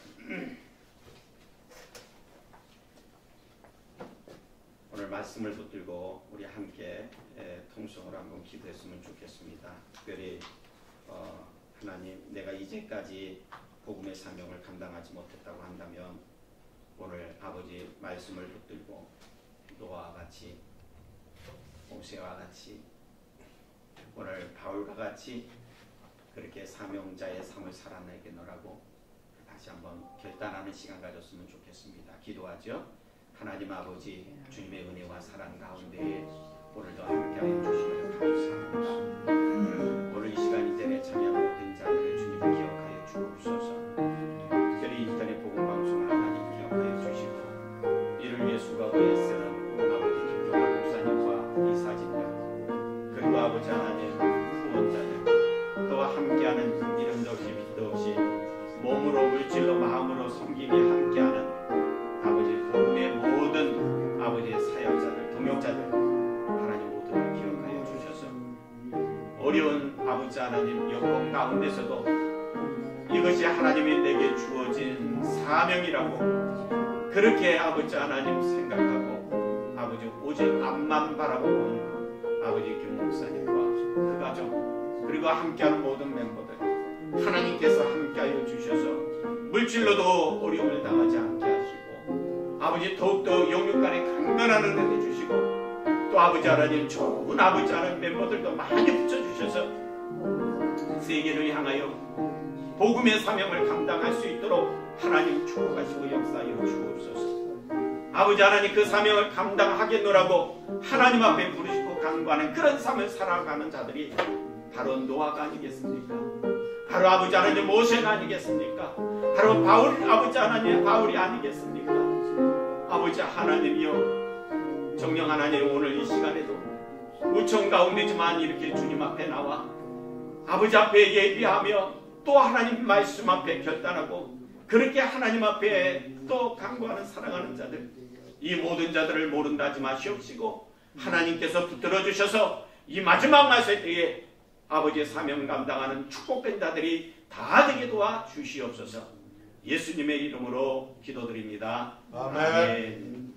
오늘 말씀을 붙들고 우리 함께 에, 통성으로 한번 기도했으면 좋겠습니다. 특별히 어, 하나님 내가 이제까지 복음의 사명을 감당하지 못했다고 한다면 오늘 아버지 말씀을 붙들고 노아와 같이 모세와 같이 오늘 바울과 같이 그렇게 사명자의 삶을 살아내겠노라고 다시 한번 결단하는 시간 가졌으면 좋겠습니다. 기도하죠. 하나님 아버지 주님의 은혜와 사랑 가운데 오늘도 함께하여 주시면 감사합니다. 오늘 이 시간 이전에 참여한 모든 자들을 주님 기억하여 주옵소서. 특별히 인터넷 복음 방송을 하나님 기억하여 주시고 이를 위해 수고하고 애쓰는 아버지 김종환 목사님과 이사진들 그리고 아버지 하나님 후원자들 또와 함께하는 이름도 없이 빛도 없이 몸으로 물질로 마음으로 가운데서도 이것이 하나님이 내게 주어진 사명이라고 그렇게 아버지 하나님 생각하고 아버지 오직 앞만 바라보는 아버지 김 목사님과 그 가정 그리고 함께하는 모든 멤버들 하나님께서 함께하여 주셔서 물질로도 어려움을 당하지 않게 하시고 아버지 더욱더 영육간에 강건한 은혜를 주시고 또 아버지 하나님 좋은 아버지 하나님 멤버들도 많이 붙여주셔서 세계를 향하여 복음의 사명을 감당할 수 있도록 하나님 축복하시고 역사하여 주옵소서 아버지 하나님 그 사명을 감당하겠노라고 하나님 앞에 부르시고 간구하는 그런 삶을 살아가는 자들이 바로 노아가 아니겠습니까? 바로 아버지 하나님 모세가 아니겠습니까? 바로 바울 아버지 하나님 바울이 아니겠습니까? 아버지 하나님이여 정령 하나님 오늘 이 시간에도 무청 가운데지만 이렇게 주님 앞에 나와 아버지 앞에 예비하며 또 하나님 말씀 앞에 결단하고 그렇게 하나님 앞에 또 간구하는 사랑하는 자들 이 모든 자들을 모른다 하지 마시옵시고 하나님께서 붙들어 주셔서 이 마지막 말세 때에 아버지의 사명 감당하는 축복된 자들이 다 되게 도와 주시옵소서 예수님의 이름으로 기도드립니다. 아멘. 아멘.